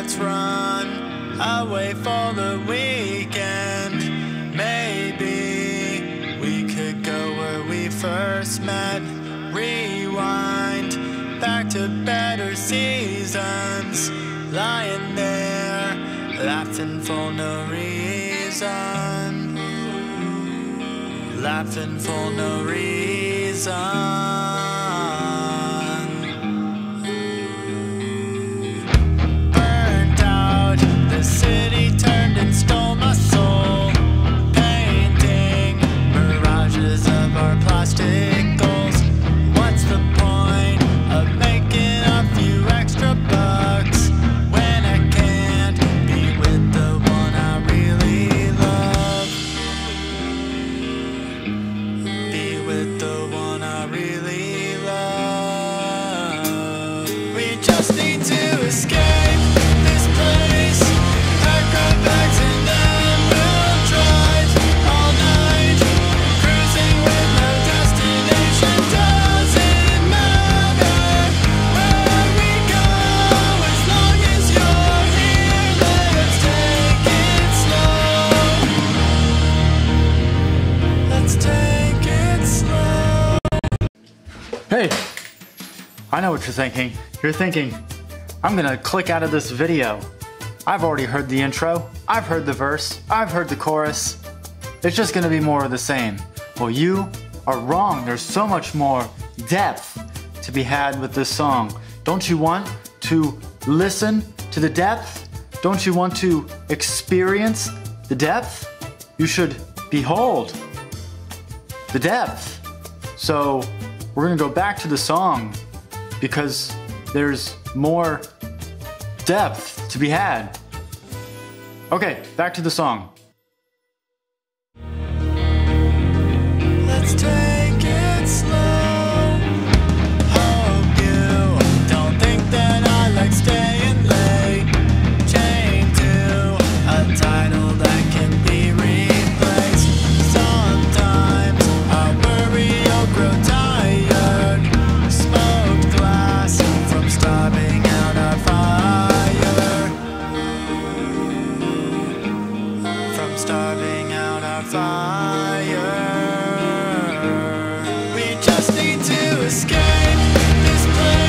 let's run away for the weekend. Maybe we could go where we first met. Rewind back to better seasons. Lying there, laughing for no reason. Laughing for no reason. Hey, I know what you're thinking. You're thinking, I'm gonna click out of this video. I've already heard the intro, I've heard the verse, I've heard the chorus. It's just gonna be more of the same. Well, you are wrong. There's so much more depth to be had with this song. Don't you want to listen to the depth? Don't you want to experience the depth? You should behold the depth. So we're gonna go back to the song because there's more depth to be had. Okay, back to the song. Starving out our fire. We just need to escape this place.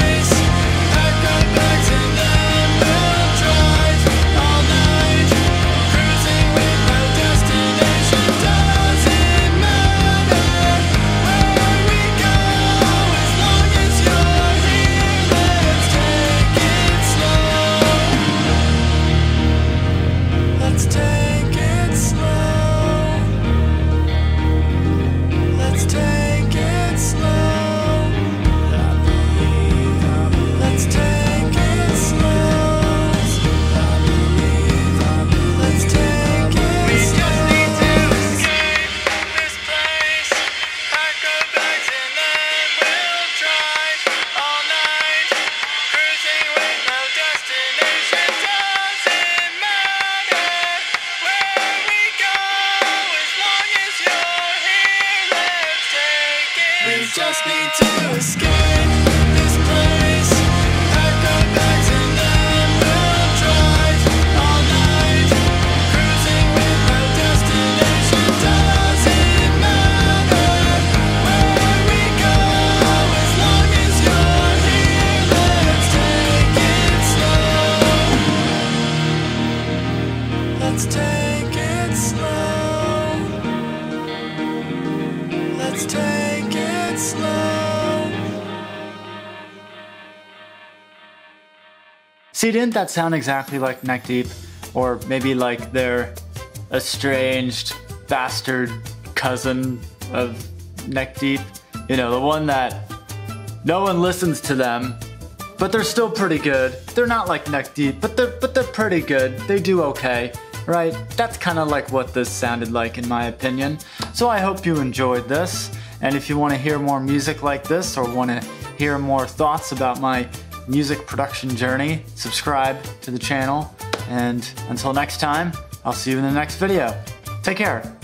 Let's take it slow. Let's take See, didn't that sound exactly like Neck Deep? Or maybe like their estranged bastard cousin of Neck Deep? You know, the one that no one listens to them, but they're still pretty good. They're not like Neck Deep, but they're but they're pretty good. They do okay, right? That's kind of like what this sounded like in my opinion. So I hope you enjoyed this. And if you want to hear more music like this or want to hear more thoughts about my music production journey, subscribe to the channel. And until next time, I'll see you in the next video. Take care.